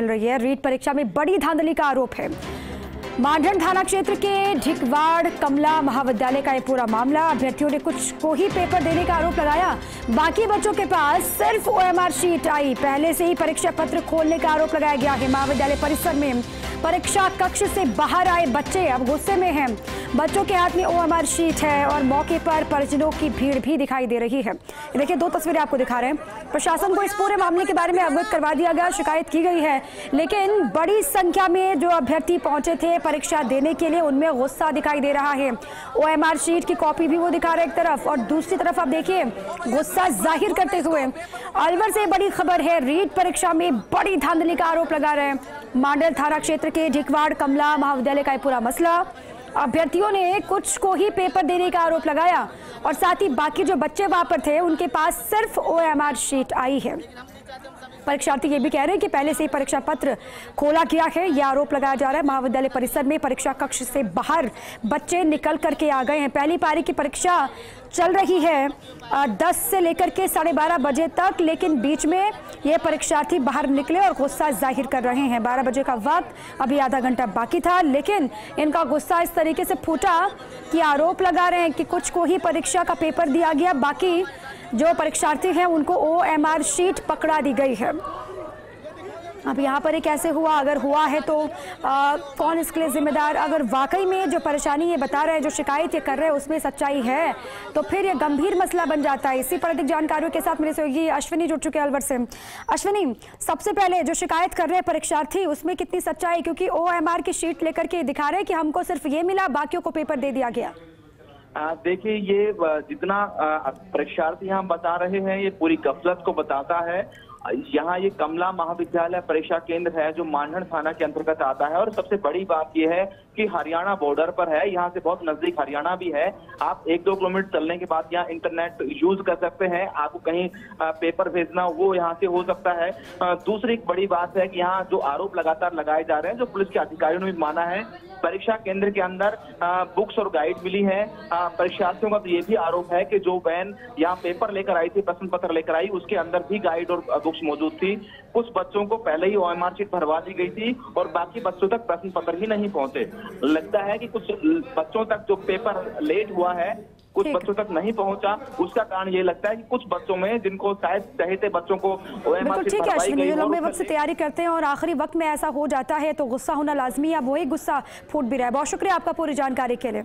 मिल रही है। रीट परीक्षा में बड़ी धांधली का आरोप है। मांडन थाना क्षेत्र के ढिकवाड़ कमला महाविद्यालय का ये पूरा मामला। अभ्यर्थियों ने कुछ को ही पेपर देने का आरोप लगाया। बाकी बच्चों के पास सिर्फ़ ओएमआर शीट आई। पहले से ही परीक्षा पत्र खोलने का आरोप लगाया गया है। महाविद्यालय परिसर में परीक्षा कक्ष से बाहर आए बच्चे अब गुस्से में हैं। बच्चों के हाथ में ओएमआर शीट है और मौके पर परिजनों की भीड़ भी दिखाई दे रही है। देखिए, दो तस्वीरें आपको दिखा रहे हैं। प्रशासन को इस पूरे मामले के बारे में अवगत करवा दिया गया, शिकायत की गई है। लेकिन बड़ी संख्या में जो अभ्यर्थी पहुँचे थे परीक्षा देने के लिए, उनमें गुस्सा दिखाई दे रहा है। ओएमआर शीट की कॉपी भी वो दिखा रहे एक तरफ़, और दूसरी तरफ़ आप देखिए, गुस्सा ज़ाहिर करते हुए। अलवर से बड़ी खबर है, रीट परीक्षा में बड़ी धांधली का आरोप लगा रहे हैं। मांडल थाना क्षेत्र के ढिकवाड़ कमला महाविद्यालय का पूरा मसला। अभ्यर्थियों ने कुछ को ही पेपर देने का आरोप लगाया और साथ ही बाकी जो बच्चे वहाँ पर थे, उनके पास सिर्फ़ ओएमआर शीट आई है। परीक्षार्थी ये भी कह रहे हैं कि पहले से ही परीक्षा पत्र खोला गया है। यह आरोप लगाया जा रहा है। महाविद्यालय परिसर में परीक्षा कक्ष से बाहर बच्चे निकल करके आ गए हैं। पहली पारी की परीक्षा चल रही है दस से लेकर के साढ़े बारह बजे तक, लेकिन बीच में ये परीक्षार्थी बाहर निकले और गुस्सा ज़ाहिर कर रहे हैं। बारह बजे का वक्त, अभी आधा घंटा बाकी था, लेकिन इनका गुस्सा इस तरीके से फूटा कि आरोप लगा रहे हैं कि कुछ को ही परीक्षा का पेपर दिया गया। बाकी जो परीक्षार्थी हैं उनको ओ एम आर शीट पकड़ा दी गई है। अब यहाँ पर ये कैसे हुआ अगर हुआ है तो आ, कौन इसके लिए जिम्मेदार? अगर वाकई में जो परेशानी ये बता रहे हैं जो शिकायत ये कर रहे हैं उसमें सच्चाई है तो फिर ये गंभीर मसला बन जाता है। इसी पर अधिक जानकारियों के साथ मेरे सहयोगी अश्विनी जुड़ चुके हैं अलवर से। अश्विनी सबसे पहले जो शिकायत कर रहे हैं परीक्षार्थी उसमें कितनी सच्चाई? क्योंकि ओएमआर की शीट लेकर के दिखा रहे हैं कि हमको सिर्फ़ ये मिला बाकियों को पेपर दे दिया गया। देखिए ये जितना परीक्षार्थी यहाँ बता रहे हैं ये पूरी गफलत को बताता है। यहाँ ये कमला महाविद्यालय परीक्षा केंद्र है जो मांडन थाना के अंतर्गत आता है और सबसे बड़ी बात यह है कि हरियाणा बॉर्डर पर है, यहाँ से बहुत नज़दीक हरियाणा भी है। आप एक दो किलोमीटर चलने के बाद यहाँ इंटरनेट यूज़ कर सकते हैं, आपको कहीं पेपर भेजना वो यहाँ से हो सकता है। दूसरी एक बड़ी बात है कि यहाँ जो आरोप लगातार लगाए जा रहे हैं, जो पुलिस के अधिकारियों ने भी माना है, परीक्षा केंद्र के अंदर बुक्स और गाइड मिली है। परीक्षार्थियों का तो ये भी आरोप है कि जो वैन यहाँ पेपर लेकर आई थी, प्रश्न पत्र लेकर आई, उसके अंदर भी गाइड और बुक्स मौजूद थी। कुछ बच्चों को पहले ही ओएमआर शीट भरवा दी गई थी और बाकी बच्चों तक प्रश्न पत्र ही नहीं पहुँचे। लगता है कि कुछ बच्चों तक जो पेपर लेट हुआ है कुछ बच्चों तक नहीं पहुँचा। उसका कारण ये लगता है कि कुछ बच्चों में जिनको शायद चहेते बच्चों को ठीक है अश्विनी लंबे वक्त से तैयारी करते हैं और आखिरी वक्त में ऐसा हो जाता है तो गुस्सा होना लाजमी अब वही गुस्सा फूट भी रहा है। बहुत शुक्रिया आपका पूरी जानकारी के लिए।